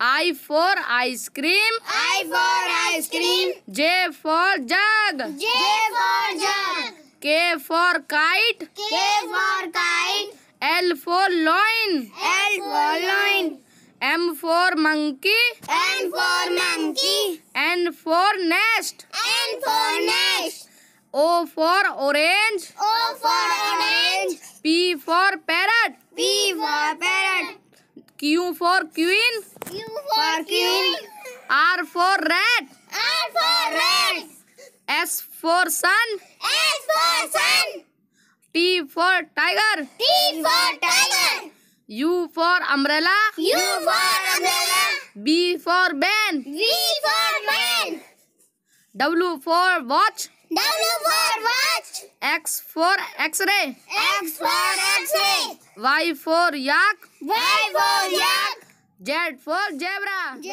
I for ice cream. I for ice cream. J for jug. J for jug. K for kite. K for kite. L for loin. L for loin. M for monkey. N for monkey. N for nest. N for nest. O for orange. O for orange. P for parrot. P for parrot. Q for queen. R for rat. R for rat. S for sun. S for sun. T for tiger. T for tiger. U for umbrella. U for umbrella. B for ban. V for man. W for watch. W for watch. X for x-ray. X for X-ray. Y for yak. Y for yak. Z for zebra. Z.